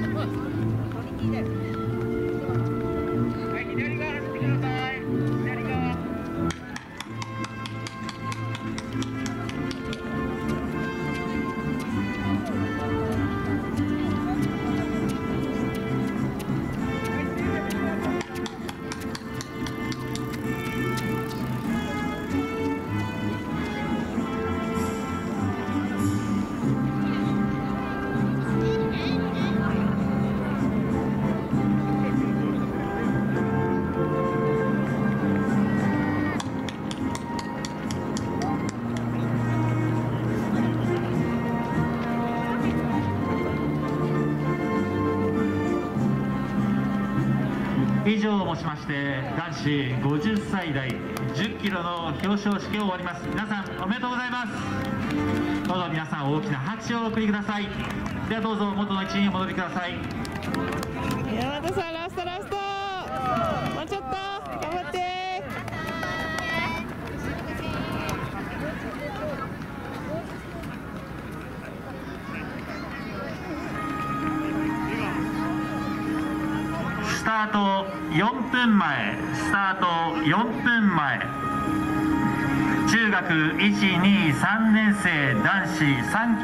は以上をもしまして男子50歳代10キロの表彰式を終わります。皆さんおめでとうございます。どうぞ皆さん大きな拍手をお送りください。ではどうぞ元の位置にお戻りください。スタート4分前スタート4分前。中学123年生男子3